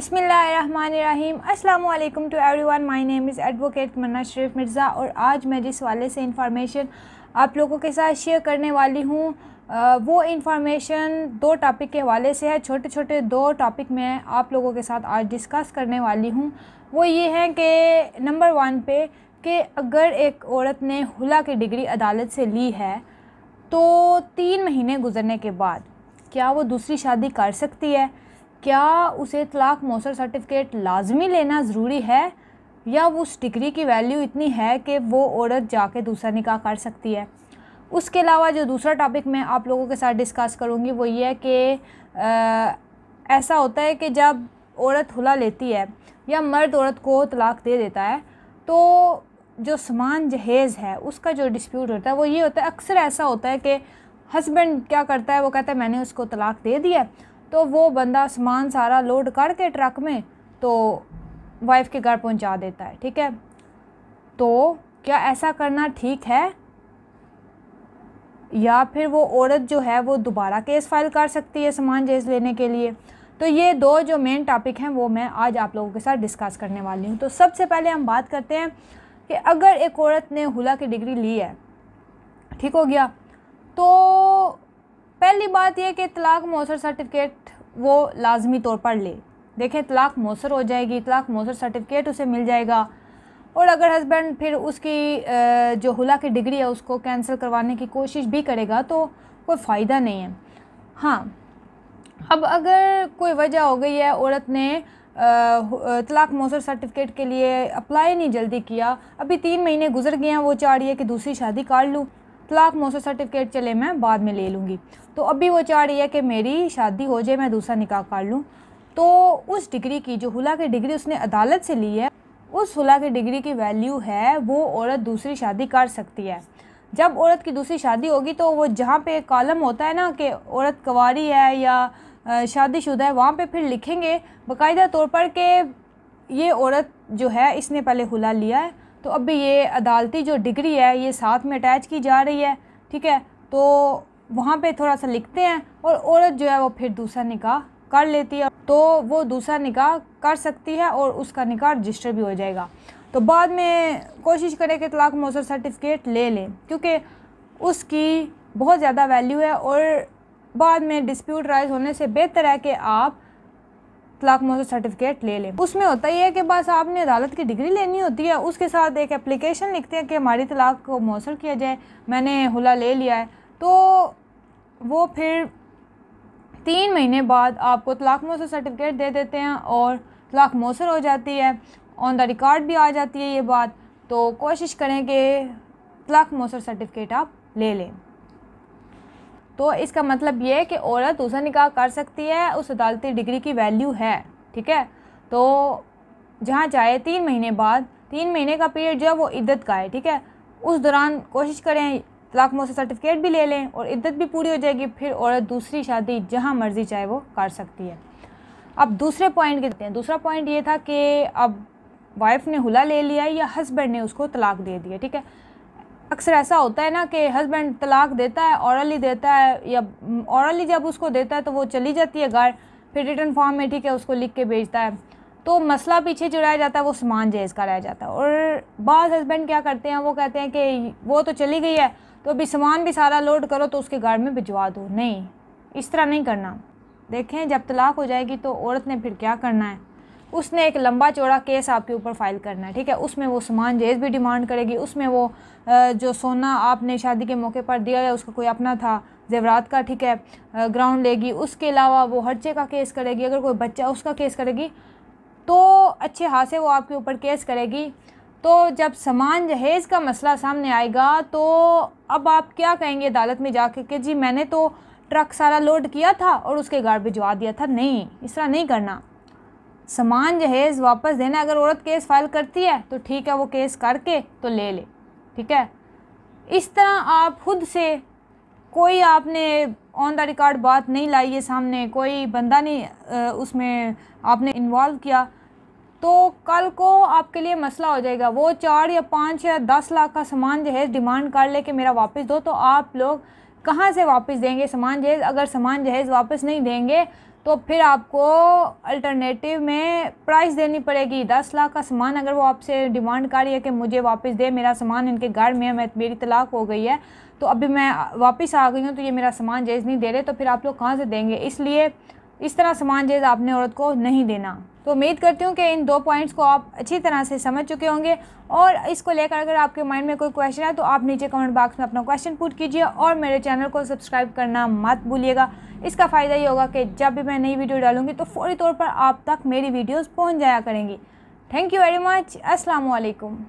बिसमीम अल्लाम to everyone my name is advocate Manna Sharif Mirza और आज मैं जिस वाले से इंफॉर्मेशन आप लोगों के साथ शेयर करने वाली हूँ वो इंफॉर्मेशन दो टॉपिक के हवाले से है। छोटे छोटे दो टॉपिक मैं आप लोगों के साथ आज डिस्कस करने वाली हूँ। वो ये है कि नंबर वन पे कि अगर एक औरत ने हुला की डिग्री अदालत से ली है तो तीन महीने गुजरने के बाद क्या वो दूसरी शादी कर सकती है? क्या उसे तलाक मौसर सर्टिफिकेट लाजमी लेना ज़रूरी है? या उस डिग्री की वैल्यू इतनी है कि वो औरत जाके दूसरा निकाह कर सकती है? उसके अलावा जो दूसरा टॉपिक मैं आप लोगों के साथ डिस्कस करूँगी, वो ये है कि ऐसा होता है कि जब औरत हुला लेती है या मर्द औरत को तलाक दे देता है तो जो समान जहेज़ है, उसका जो डिस्प्यूट होता है, वो ये होता है, अक्सर ऐसा होता है कि हस्बैंड क्या करता है? वो कहता है, मैंने उसको तलाक दे दिया तो वो बंदा सामान सारा लोड करके ट्रक में तो वाइफ के घर पहुँचा देता है, ठीक है? तो क्या ऐसा करना ठीक है? या फिर वो औरत जो है वो दोबारा केस फ़ाइल कर सकती है सामान जेज लेने के लिए? तो ये दो जो मेन टॉपिक हैं वो मैं आज आप लोगों के साथ डिस्कस करने वाली हूँ। तो सबसे पहले हम बात करते हैं कि अगर एक औरत ने हुला की डिग्री ली है, ठीक हो गया तो पहली बात यह कि तलाक मौसर सर्टिफिकेट वो लाजमी तौर पर ले। देखें, तलाक मौसर हो जाएगी, तलाक मौसर सर्टिफिकेट उसे मिल जाएगा। और अगर हस्बैंड फिर उसकी जो हुला की डिग्री है उसको कैंसिल करवाने की कोशिश भी करेगा तो कोई फ़ायदा नहीं है। हाँ अब अगर कोई वजह हो गई है, औरत ने तलाक मौसर सर्टिफिकेट के लिए अप्लाई नहीं जल्दी किया, अभी तीन महीने गुजर गए हैं वो चाह रही है कि दूसरी शादी कर लूँ। तलाक मौसर सर्टिफिकेट चले मैं बाद में ले लूँगी। तो अभी वो चाह रही है कि मेरी शादी हो जाए, मैं दूसरा निकाह कर लूँ। तो उस डिग्री की, जो हुला की डिग्री उसने अदालत से ली है, उस हुला की डिग्री की वैल्यू है, वो औरत दूसरी शादी कर सकती है। जब औरत की दूसरी शादी होगी तो वो जहाँ पे कॉलम होता है ना कि औरत कवारी है या शादीशुदा है, वहाँ पे फिर लिखेंगे, बाकायदा तौर पर कि ये औरत जो है, इसने पहले हुला लिया है। तो अभी ये अदालती जो डिग्री है, ये साथ में अटैच की जा रही है, ठीक है? तो वहाँ पे थोड़ा सा लिखते हैं और औरत जो है वो फिर दूसरा निकाह कर लेती है। तो वो दूसरा निकाह कर सकती है और उसका निकाह रजिस्टर भी हो जाएगा। तो बाद में कोशिश करें कि तलाक मौसर सर्टिफिकेट ले लें, क्योंकि उसकी बहुत ज़्यादा वैल्यू है और बाद में डिस्प्यूट राइज होने से बेहतर है कि आप तलाक मौसर सर्टिफिकेट ले लें। उसमें होता ही है कि बस आपने अदालत की डिग्री लेनी होती है, उसके साथ एक एप्लीकेशन लिखते हैं कि हमारी तलाक को मौसर किया जाए, मैंने हुला ले लिया है। तो वो फिर तीन महीने बाद आपको तलाक मौसर सर्टिफिकेट दे देते हैं और तलाक मौसर हो जाती है ऑन द रिकॉर्ड भी आ जाती है ये बात। तो कोशिश करें कि तलाक मौसर सर्टिफिकेट आप ले लें। तो इसका मतलब ये है कि औरत दूसरा निकाह कर सकती है, उस अदालती डिग्री की वैल्यू है, ठीक है? तो जहाँ चाहे तीन महीने बाद, तीन महीने का पीरियड जो है वो इद्दत का है, ठीक है? उस दौरान कोशिश करें, तलाक मौत सर्टिफिकेट भी ले लें और इद्दत भी पूरी हो जाएगी, फिर औरत दूसरी शादी जहाँ मर्ज़ी चाहे वो कर सकती है। अब दूसरे पॉइंट कहते हैं। दूसरा पॉइंट ये था कि अब वाइफ ने हुला ले लिया या हस्बैंड ने उसको तलाक दे दिया, ठीक है? अक्सर ऐसा होता है ना कि हस्बैंड तलाक देता है औरली देता है, या औरली जब उसको देता है तो वो चली जाती है घर, फिर रिटर्न फॉर्म में ठीक है उसको लिख के भेजता है। तो मसला पीछे जो रह जाता है, वो सामान जहेज का रह जाता है। और बाद हस्बैंड क्या करते हैं, वो कहते हैं कि वो तो चली गई है तो अभी सामान भी सारा लोड करो तो उसके घर में भिजवा दो। नहीं, इस तरह नहीं करना। देखें, जब तलाक हो जाएगी तो औरत ने फिर क्या करना है? उसने एक लंबा चौड़ा केस आपके ऊपर फ़ाइल करना है, ठीक है? उसमें वो सामान जेज भी डिमांड करेगी, उसमें वो जो सोना आपने शादी के मौके पर दिया या उसका कोई अपना था, जेवरात का, ठीक है ग्राउंड लेगी, उसके अलावा वो हर्चे का केस करेगी, अगर कोई बच्चा उसका केस करेगी तो अच्छे हाथ से वो आपके ऊपर केस करेगी। तो जब समान जहेज़ का मसला सामने आएगा तो अब आप क्या कहेंगे अदालत में जाके कि, जी, मैंने तो ट्रक सारा लोड किया था और उसके घर भिजवा दिया था। नहीं, इस तरह नहीं करना। समान जहेज़ वापस देना, अगर औरत केस फ़ाइल करती है तो ठीक है, वो केस करके तो ले ले, ठीक है? इस तरह आप खुद से कोई आपने ऑन द रिकॉर्ड बात नहीं लाई है सामने, कोई बंदा नहीं उसमें आपने इन्वॉल्व किया तो कल को आपके लिए मसला हो जाएगा। वो चार या पाँच या दस लाख का सामान जहेज़ डिमांड कर ले कि मेरा वापस दो तो आप लोग कहाँ से वापस देंगे सामान जहेज़ अगर सामान जहेज़ वापस नहीं देंगे तो फिर आपको अल्टरनेटिव में प्राइस देनी पड़ेगी। दस लाख का सामान अगर वो आपसे डिमांड कर रही है कि मुझे वापस दे मेरा सामान इनके घर में है मेरी तलाक हो गई है तो अभी मैं वापस आ गई हूँ तो ये मेरा सामान जेज़ नहीं दे रहे तो फिर आप लोग कहाँ से देंगे? इसलिए इस तरह सामान जेज़ आपने औरत को नहीं देना। तो उम्मीद करती हूँ कि इन दो पॉइंट्स को आप अच्छी तरह से समझ चुके होंगे। और इसको लेकर अगर आपके माइंड में कोई क्वेश्चन है तो आप नीचे कमेंट बॉक्स में अपना क्वेश्चन पुट कीजिए और मेरे चैनल को सब्सक्राइब करना मत भूलिएगा। इसका फ़ायदा ये होगा कि जब भी मैं नई वीडियो डालूँगी तो फौरी तौर पर आप तक मेरी वीडियोज़ पहुँच जाया करेंगी। थैंक यू वेरी मच असलकुम